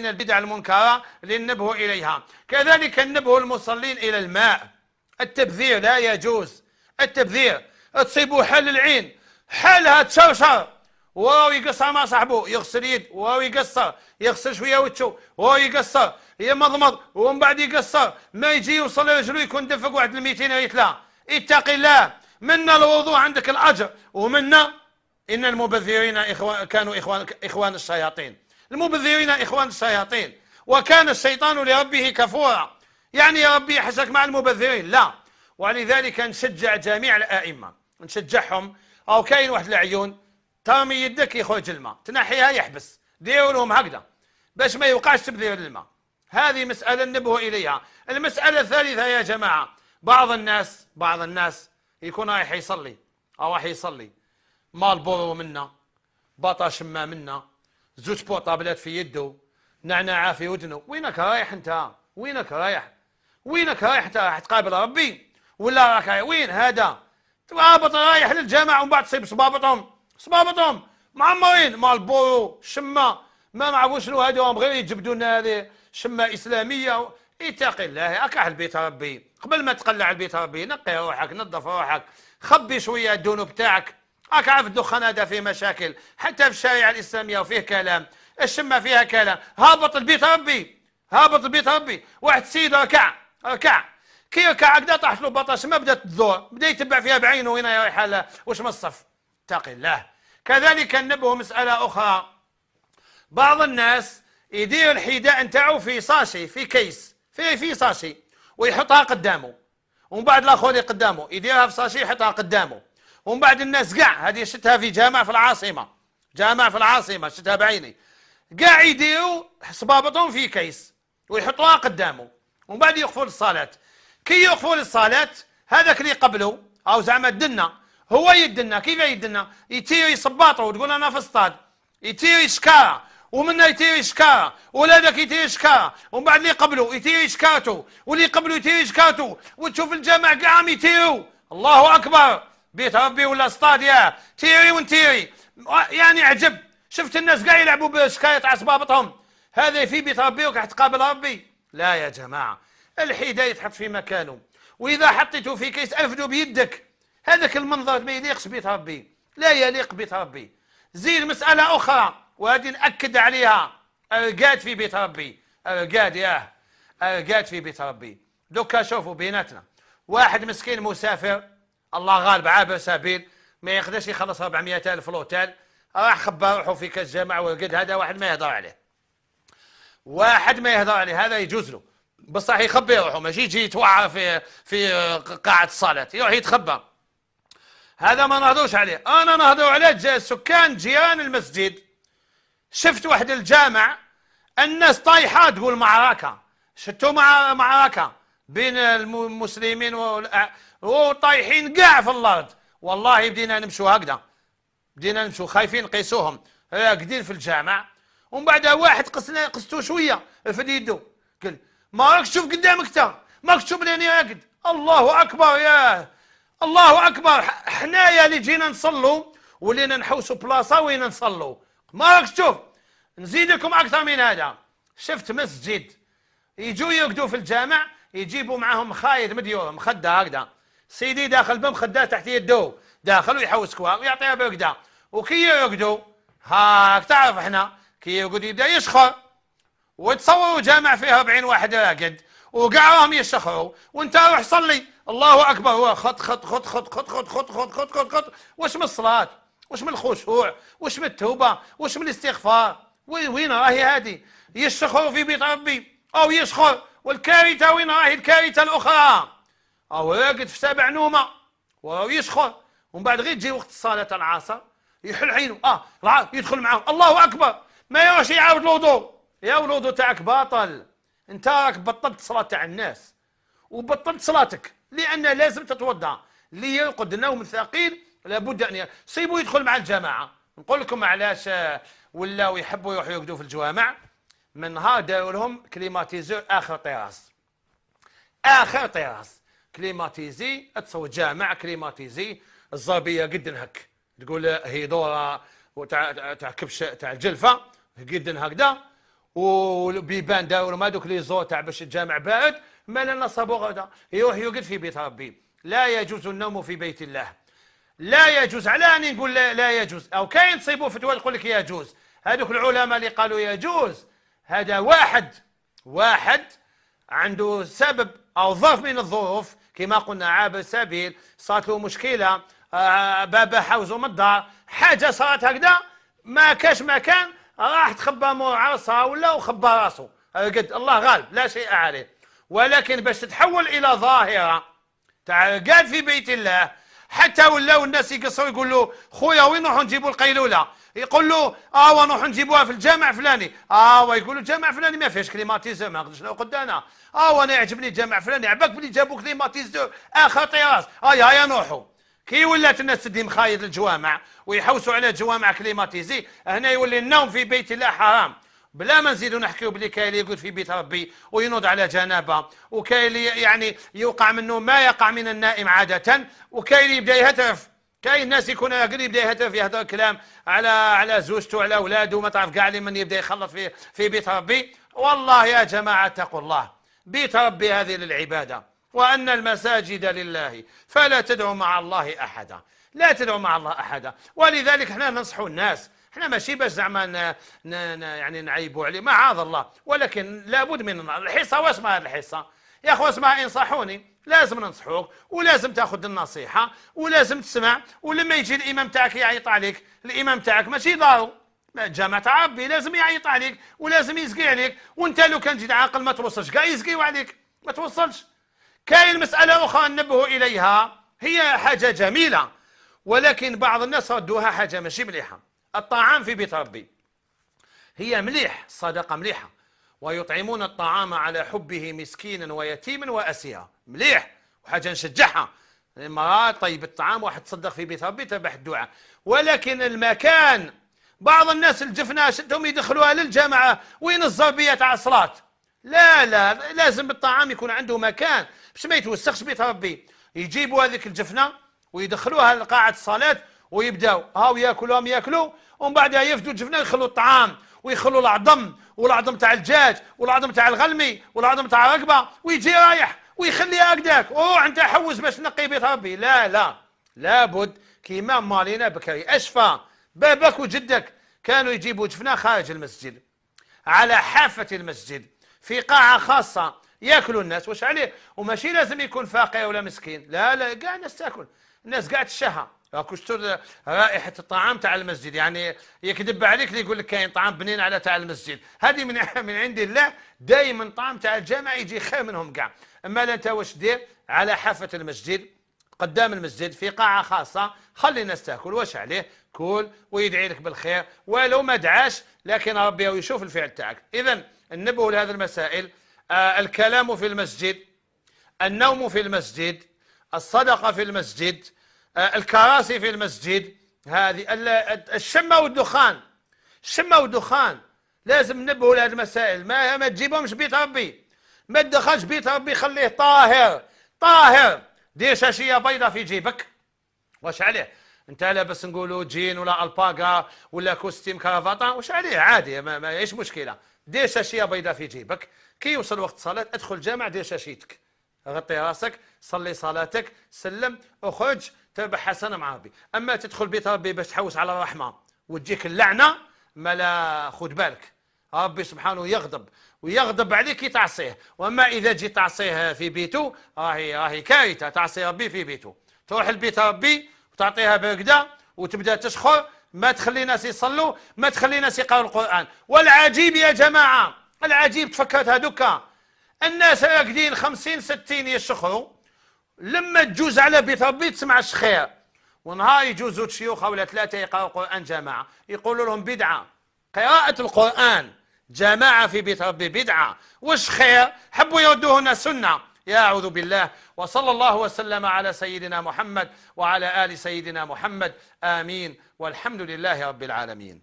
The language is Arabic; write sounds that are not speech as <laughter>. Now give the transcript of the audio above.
من البدع المنكرة للنبه إليها. كذلك النبه المصلين إلى الماء. التبذير لا يجوز. التبذير. تصيبوا حل العين. حالها تشرشر. وهو يقصر مع صاحبه. يغسل يد. وهو يقصر. يغسل شوية وجهه. وهو يقصر. يمضمض. ومن بعد يقصر. ما يجي يوصل رجله يكون دفق واحد ال 200 ريتلا اتق الله. منا الوضوء عندك الأجر. ومنا إن المبذرين إخوان كانوا اخوان إخوان الشياطين. المبذرين إخوان الشياطين. وكان الشيطان لربه كفورا. يعني يا ربي يحشرك مع المبذرين. لا. ولذلك نشجع جميع الأئمة. نشجعهم. أو كاين واحد العيون. ترمي يدك يخرج الماء. تنحيها يحبس. ديروا لهم هكذا. باش ما يوقعش تبذير الماء. هذه مسألة ننبه إليها. المسألة الثالثة يا جماعة. بعض الناس بعض الناس يكون رايح يصلي. أو رايح يصلي. مال بورو منا. بطا شما منا. زوج بورطابلات في يده نعناع في ودنه. وينك رايح أنت؟ وينك رايح؟ وينك رايح أنت راح تقابل ربي؟ ولا راك وين هذا؟ ترابط رايح للجامع ومن بعد تصيب صبابطهم صبابطهم معمرين. مال بورو شما ما نعرفوا شنو هذوهم غير يجبدوا لنا هذه. شمة إسلامية. اتقي الله. اكح البيت ربي. قبل ما تقلع البيت ربي نقي روحك نظف روحك. خبي شوية الذنوب تاعك. راك عارف الدخان هذا فيه مشاكل. حتى في الشريعة الإسلامية وفيه كلام. الشمة فيها كلام. هابط البيت ربي. هابط البيت ربي. واحد سيد ركع. ركع. كي ركع هكذا طاحت له بطاش ما بدأت تدور بدأ يتبع فيها بعينه وين رايحه واش من الصف. اتقي الله. كذلك نبه مسألة أخرى. بعض الناس يدير الحذاء نتاعو في صاشي في كيس. في في صاشي ويحطها قدامه. ومن بعد الآخر قدامه يديرها في صاشي يحطها قدامه. ومن بعد الناس كاع هذه شتها في جامع في العاصمة. جامع في العاصمة شتها بعيني. كاع يديروا صبابطهم في كيس ويحطوها قدامه. ومن بعد يوقفوا للصلاه كي يوقفوا للصلاه هذاك اللي قبله أو زعما الدنا هو يدنا كيف يدنا يتير يصباطه وتقول أنا في الصاد. يتير يشكاره ومنها يتيري شكارة. ولادك يتيري شكارة. ومن بعد اللي قبله يتيري شكاتو واللي قبله يتيري شكاتو وتشوف الجامع كاع عم يتيروا. الله أكبر. بيت ربي ولا يا تيري ونتيري يعني عجب. شفت الناس كاع يلعبوا بشكاية تاع صبابطهم هذا في بيت ربي وراح تقابل ربي. لا يا جماعة. الحذاء يتحط في مكانه. وإذا حطيته في كيس أفدو بيدك. هذاك المنظر ما يليقش بيت ربي لا يليق بيت ربي زيد مسألة أخرى. وهذه نأكد عليها. أرقاد في بيت ربي أرقاد ياه أرقاد في بيت ربي دوكا شوفوا بيناتنا. واحد مسكين مسافر. الله غالب عابر سبيل ما يقدرش يخلص 400 ألف لوتيل. راح خبى روحه في كاس جامع ورقد هذا واحد ما يهضر عليه. واحد ما يهضر عليه هذا يجوز له. بصح يخبي روحه ماشي يجي يتوعى في في قاعة الصلاة يروح يتخبى. هذا ما نهضرش عليه. أنا نهضر عليه سكان جيران المسجد. شفت واحد الجامع الناس طايحة تقول معركة. مع معركة بين المسلمين وطايحين كاع في الأرض. والله بدينا نمشوا هكذا. بدينا نمشوا خايفين نقيسوهم. راقدين في الجامع. ومن بعد واحد قصنا قصتو شوية في يدو. قال ما راك تشوف قدامك تا؟ ماك تشوف لاني راقد الله أكبر يا الله أكبر. حنايا اللي جينا نصلوا ولينا نحوسوا بلاصة وين نصلوا ما راك تشوف؟ نزيد لكم أكثر من هذا. شفت مسجد. يجوا يرقدوا في الجامع يجيبوا معهم خايد مديور مخدة هكذا. سيدي داخل بمخده تحت يده داخل ويحوس ويعطيها برقده وكي يرقدوا هاك تعرف إحنا كي يرقد يبدا يشخر وتصوروا جامع فيه 40 واحد راقد وكاع راهم يشخروا وانت روح صلي الله اكبر هو خط خط خط خط خط خط خط خط خط خط خط واش من الصلاه واش من الخشوع واش من التوبه واش من الاستغفار وين راهي هذه يشخر في بيت ربي أو يشخر والكارثه وين راهي الكارثه الاخرى أو راقد في سبع نومة وهو يشخر ومن بعد غير تجي وقت الصلاة العصر يحل عينه. آه يدخل معاهم. الله أكبر! ما يروحش يعاود الوضوء. يا الوضوء تاعك باطل. أنت راك بطلت الصلاه تاع الناس. وبطلت صلاتك لأن لازم تتوضأ. اللي يرقد النوم الثقيل لابد أن سيبوا يدخل مع الجماعة. نقول لكم علاش ولاو يحبوا يروحوا يرقدوا في الجوامع. من نهار داروا لهم كليماتيزور آخر طراز. آخر طراز. كليماتيزي تصور جامع كليماتيزي الزربية قد هك تقول هي دورة وتاع تاع كبش تاع الجلفة قد هكذا وبيبان داوروا ما دوك لي زو تاع باش الجامع بعد ما لنا صابو غدا. يروح يوقد في بيت ربي. لا يجوز النوم في بيت الله. لا يجوز. على اني نقول لا, لا يجوز. أو كاين تصيبوا فتوى تقول لك يجوز. هذوك العلماء اللي قالوا يجوز هذا واحد. واحد عنده سبب أو ظرف من الظروف كما قلنا عابر سبيل صارت له مشكلة آه، بابا حوزه من الدار حاجة صارت هكذا ما كاش مكان راح تخبى عرصها ولا وخبى راسه قد الله غالب لا شيء عليه. ولكن باش تتحول إلى ظاهرة تاع قال في بيت الله حتى ولاو الناس يقصروا يقول له خويا وين نروحوا نجيبوا القيلولة؟ يقول له آه نروحوا نجيبوها في الجامع فلاني آه يقولوا الجامع فلاني ما فيهش climatiseur ما نقدرش أنا آه أنا يعجبني الجامع فلاني عباك بلي جابوا climatiseur اخر طراز آه يا نروحوا. كي ولات الناس تدي مخايد الجوامع ويحوسوا على جوامع climatisé هنا يولي النوم في بيت الله حرام. بلا ما نزيدوا نحكيو بلي كاين اللي يبول في بيت ربي وينوض على جنابة وكاين اللي يعني يوقع منه ما يقع من النائم عادة وكاين اللي يبدأ يهتف. كاين الناس يكون قريب يبدأ يهتف يهضر كلام على على زوجته على أولاده ما تعرف كاع من يبدأ يخلط في في بيت ربي. والله يا جماعة اتقوا الله. بيت ربي هذه للعبادة. وأن المساجد لله. فلا تدعوا مع الله أحدا. لا تدعوا مع الله أحدا. ولذلك إحنا ننصح الناس. إحنا ماشي باش زعما يعني نعيبوا عليه. معاذ الله. ولكن لابد من الحصة. واش ما هذه الحصة؟ يا اخو اسمع انصحوني. لازم ننصحوك ولازم تاخذ النصيحة ولازم تسمع. ولما يجي الإمام تاعك يعيط عليك الإمام تاعك ماشي دارو جامعة ربي لازم يعيط عليك ولازم يزقي عليك. وانت لو كان جيت عاقل ما توصلش. كاع يزقيو عليك. ما توصلش. كاين مسألة أخرى ننبه إليها. هي حاجة جميلة. ولكن بعض الناس ردوها حاجة ماشي مليحة. الطعام في بيت ربي. هي مليح صدقة مليحة. ويطعمون الطعام على حبه مسكينا ويتيما وأسيرا. مليح وحاجة نشجعها. المرأة طيب الطعام واحد تصدق في بيت ربي تبح الدعاء. ولكن المكان بعض الناس الجفنة شدهم يدخلوها للجامعة وين الزربية تاع الصلاة؟ لا لا لازم الطعام يكون عنده مكان. باش ما يتوسخش بيت ربي. يجيبوا هذيك الجفنة ويدخلوها لقاعة الصلاة ويبداو. هاو ياكلوا هم ياكلوا ومن بعدها يفدوا الجفنة يخلوا الطعام ويخلوا العظم والعظم تاع الدجاج والعظم تاع الغلمي والعظم تاع الرقبة ويجي رايح ويخليها هكذاك. أوه أنت حوز باش نقي بيت ربي. لا لا لابد كيما مالينا بكري. أشفى بابك وجدك كانوا يجيبوا جفنة خارج المسجد على حافة المسجد في قاعة خاصة ياكلوا الناس. واش عليه؟ وماشي لازم يكون فقير ولا مسكين. لا لا كاع الناس تاكل. الناس قاعد تشهى. راكو شتو رائحة الطعام تاع المسجد يعني يكذب عليك اللي يقول لك كاين طعام بنين على تاع المسجد. هذه من <laughs> من عند الله دائما طعام تاع الجامع يجي خير منهم كاع. أما أنت واش دير؟ على حافة المسجد قدام المسجد في قاعة خاصة خلي الناس تاكل واش عليه؟ كل ويدعي لك بالخير. ولو ما دعاش لكن ربي يشوف الفعل تاعك. اذا النبه لهذه المسائل. آه الكلام في المسجد النوم في المسجد الصدقة في المسجد الكراسي في المسجد هذه الشمة والدخان. الشمة والدخان. لازم ننبهوا لهذه المسائل. ما ما تجيبهمش بيت ربي. ما تدخلش بيت ربي خليه طاهر. طاهر. دير شاشية بيضة في جيبك. واش عليه؟ أنت لابس نقولوا جين ولا الباغا ولا costume cravate واش عليه؟ عادي ما, ما إيش مشكلة. دير شاشيه بيضاء في جيبك. كي يوصل وقت الصلاه ادخل الجامع دير شاشيتك غطي راسك صلي صلاتك سلم اخرج. تربح حسنه مع ربي أما تدخل بيت ربي باش تحوس على الرحمة وتجيك اللعنة ما لا خد بالك. ربي سبحانه يغضب ويغضب عليك تعصيه وأما إذا جيت تعصيه في بيته راهي راهي كارثة. تعصي ربي في بيته. تروح لبيت ربي وتعطيها برقده وتبدأ تشخر ما تخلي ناس يصلوا ما تخلي ناس يقرأوا القرآن. والعجيب يا جماعة العجيب تفكرت هذوك. الناس راقدين خمسين ستين يشخروا لما تجوز على بيت ربي تسمع الشخير ونهار يجوزوا شيوخ ولا ثلاثة يقرأوا القرآن جماعة. يقولوا لهم بدعة. قراءة القرآن جماعة في بيت ربي بدعة. وش خير؟ حبوا يردوه سنة. يا أعوذ بالله. وصلى الله وسلم على سيدنا محمد وعلى آل سيدنا محمد. آمين. والحمد لله رب العالمين.